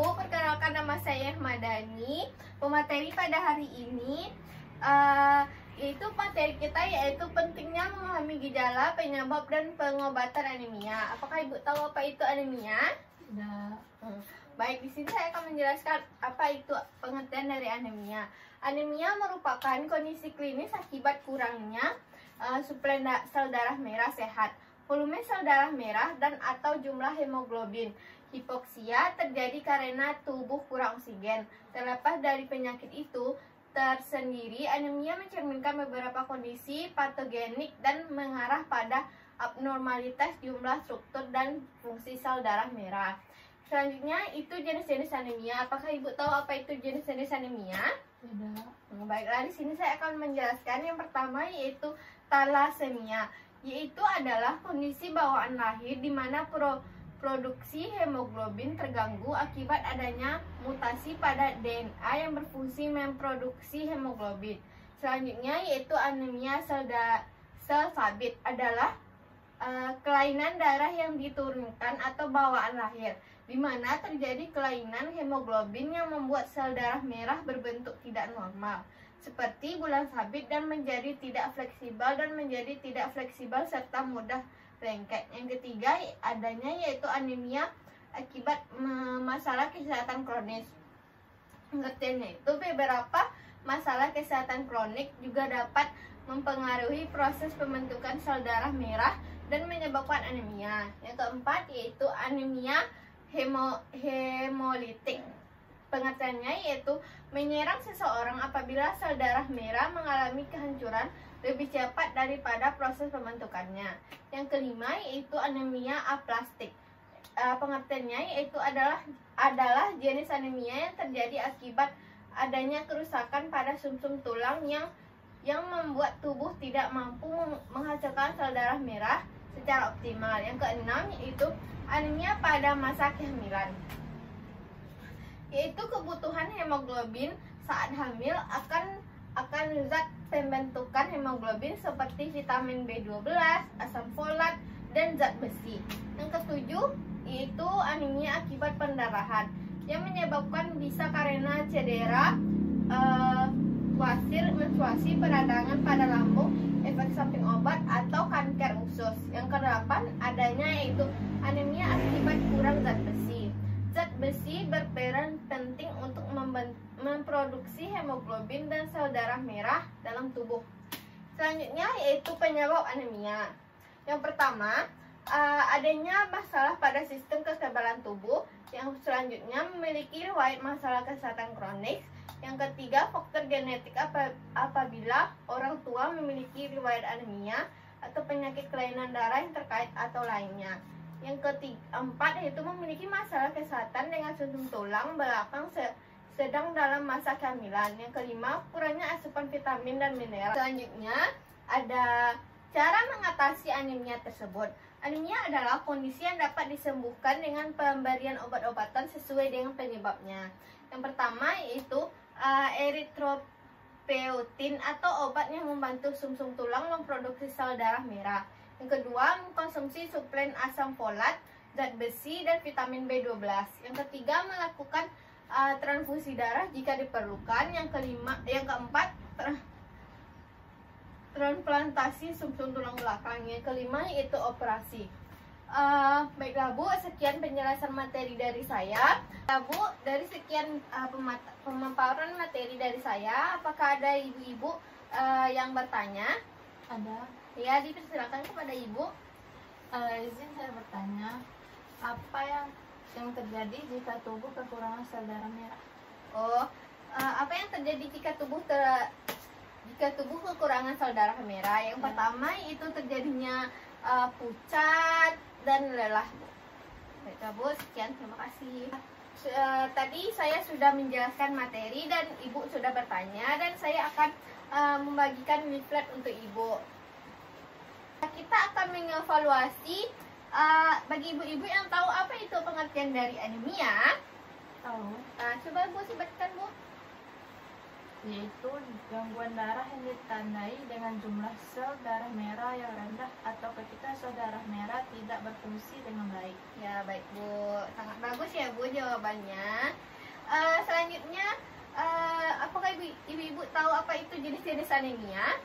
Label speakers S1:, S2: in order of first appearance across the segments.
S1: Perkenalkan nama saya Madani. Pemateri pada hari ini uh, yaitu materi kita yaitu pentingnya memahami gejala, penyebab dan pengobatan anemia. Apakah Ibu tahu apa itu anemia?
S2: Tidak.
S1: Hmm. Baik, di sini saya akan menjelaskan apa itu pengertian dari anemia. Anemia merupakan kondisi klinis akibat kurangnya uh, suplai sel darah merah sehat, volume sel darah merah dan atau jumlah hemoglobin. Hipoksia terjadi karena tubuh kurang oksigen. Terlepas dari penyakit itu, tersendiri anemia mencerminkan beberapa kondisi patogenik dan mengarah pada abnormalitas jumlah struktur dan fungsi sel darah merah. Selanjutnya itu jenis-jenis anemia. Apakah Ibu tahu apa itu jenis-jenis anemia?
S2: Tidak.
S1: Hmm, baiklah, di sini saya akan menjelaskan yang pertama yaitu thalassemia, yaitu adalah kondisi bawaan lahir di mana pro produksi hemoglobin terganggu akibat adanya mutasi pada DNA yang berfungsi memproduksi hemoglobin. Selanjutnya yaitu anemia sel, sel sabit adalah uh, kelainan darah yang diturunkan atau bawaan lahir di mana terjadi kelainan hemoglobin yang membuat sel darah merah berbentuk tidak normal seperti bulan sabit dan menjadi tidak fleksibel dan menjadi tidak fleksibel serta mudah lengket. Yang ketiga adanya yaitu anemia akibat masalah kesehatan kronis. Pengertiannya itu beberapa masalah kesehatan kronik juga dapat mempengaruhi proses pembentukan sel darah merah dan menyebabkan anemia. Yang keempat yaitu anemia hemo, hemolitik. Pengertiannya yaitu menyerang seseorang apabila sel darah merah mengalami kehancuran lebih cepat daripada proses pembentukannya. Yang kelima yaitu anemia aplastik. Uh, pengertiannya yaitu adalah adalah jenis anemia yang terjadi akibat adanya kerusakan pada sumsum -sum tulang yang yang membuat tubuh tidak mampu menghasilkan sel darah merah secara optimal. Yang keenam yaitu anemia pada masa kehamilan. Yaitu kebutuhan hemoglobin saat hamil akan akan zat pembentukan hemoglobin seperti vitamin B12, asam folat, dan zat besi. Yang ketujuh yaitu anemia akibat pendarahan yang menyebabkan bisa karena cedera, uh, wasir, menstruasi, peradangan pada lambung, efek samping obat, atau kanker usus. Yang kedelapan adanya yaitu memproduksi hemoglobin dan sel darah merah dalam tubuh. Selanjutnya yaitu penyebab anemia. Yang pertama, uh, adanya masalah pada sistem kekebalan tubuh. Yang selanjutnya memiliki riwayat masalah kesehatan kronik. Yang ketiga, faktor genetik apabila orang tua memiliki riwayat anemia atau penyakit kelainan darah yang terkait atau lainnya. Yang keempat yaitu memiliki masalah kesehatan dengan sumsum tulang belakang sedang dalam masa kehamilan. Yang kelima, kurangnya asupan vitamin dan mineral. Selanjutnya, ada cara mengatasi anemia tersebut. Anemia adalah kondisi yang dapat disembuhkan dengan pemberian obat-obatan sesuai dengan penyebabnya. Yang pertama yaitu uh, eritropoetin atau obat yang membantu sumsum -sum tulang memproduksi sel darah merah. Yang kedua, mengkonsumsi suplemen asam folat, zat besi, dan vitamin B12. Yang ketiga, melakukan uh, transfusi darah jika diperlukan. Yang kelima, yang keempat, tra transplantasi sumsum tulang belakang. Yang kelima yaitu operasi. Uh, baiklah Bu, sekian penjelasan materi dari saya. Uh, Bu, dari sekian uh, pemaparan materi dari saya, apakah ada ibu-ibu uh, yang bertanya?
S2: Ada.
S1: Ya, dipersilakan kepada Ibu.
S2: Uh, izin saya bertanya, apa yang yang terjadi jika tubuh kekurangan sel darah merah?
S1: Oh, uh, apa yang terjadi jika tubuh ter jika tubuh kekurangan sel darah merah? Yang ya. pertama itu terjadinya uh, pucat dan lelah. Baik, Bu. Sekian, terima kasih. Uh, tadi saya sudah menjelaskan materi dan Ibu sudah bertanya dan saya akan uh, membagikan leaflet untuk Ibu. Kita akan mengevaluasi uh, bagi ibu-ibu yang tahu apa itu pengertian dari anemia.
S2: Tahu.
S1: Nah, coba Bu sebutkan Bu.
S2: yaitu gangguan darah yang ditandai dengan jumlah sel darah merah yang rendah atau ketika sel darah merah tidak berfungsi dengan baik.
S1: Ya baik Bu, sangat bagus ya Bu jawabannya. Eh, selanjutnya, eh, apakah ibu- ibu-ibu tahu apa itu jenis-jenis anemia?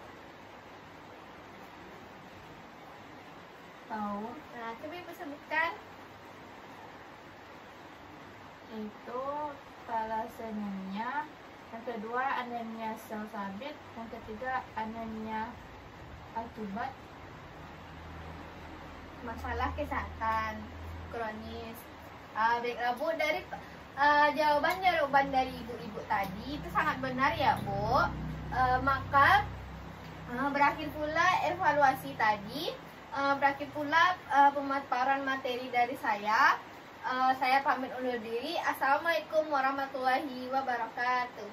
S2: Tahu
S1: Nah, coba ibu sebutkan.
S2: yaitu thalassemia, yang kedua anemia sel sabit, yang ketiga anemia akibat
S1: masalah kesehatan kronis. Ah, baiklah Bu, dari ah, jawaban-jawaban dari ibu-ibu tadi itu sangat benar ya Bu. Eh, maka ah, berakhir pula evaluasi tadi, Ah, berakhir pula ah, pemaparan materi dari saya. Ah, saya pamit undur diri. Assalamualaikum warahmatullahi wabarakatuh.